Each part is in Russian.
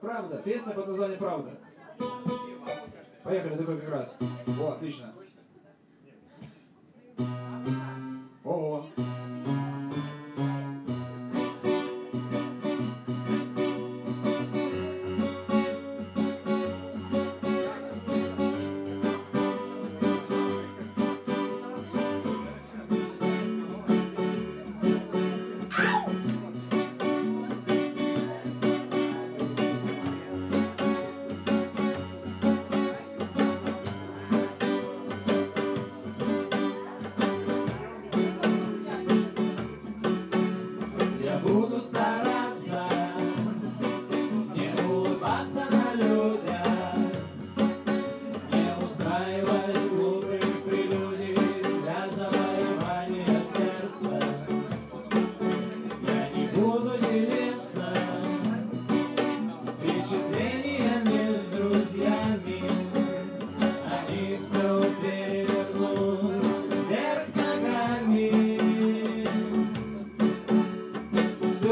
Правда. Песня под названием «Правда». Поехали, такой как раз. О, отлично. стараться, не улыбаться на людях, не устраивать глупых прелюдий для завоевания сердца. Я не буду делить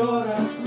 oração.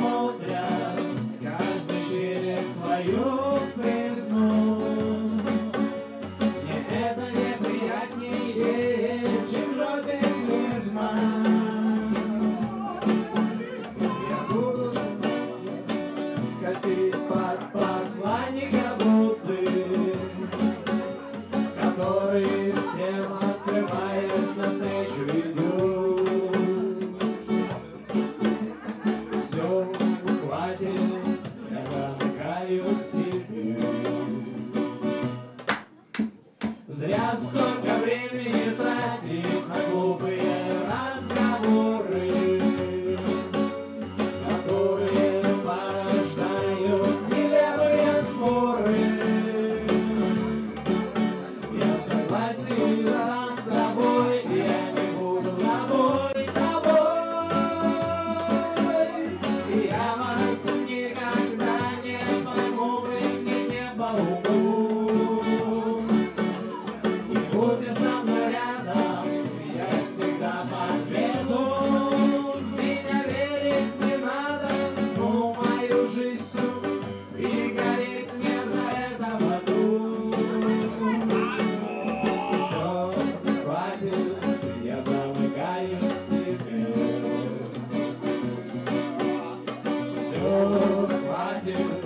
do.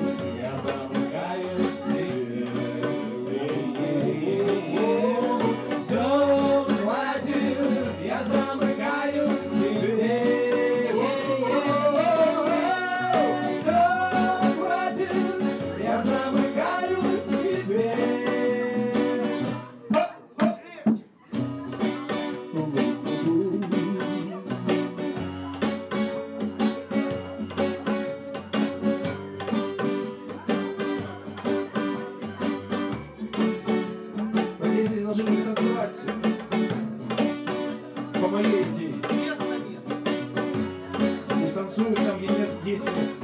не все. По моей идее. Места нет. Не станцуют там, где нет 10 мест.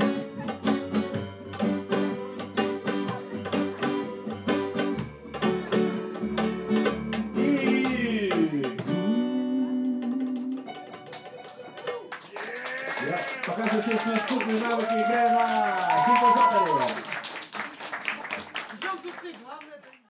Я показываю все свои наступные навыки, играя на синтезаторе.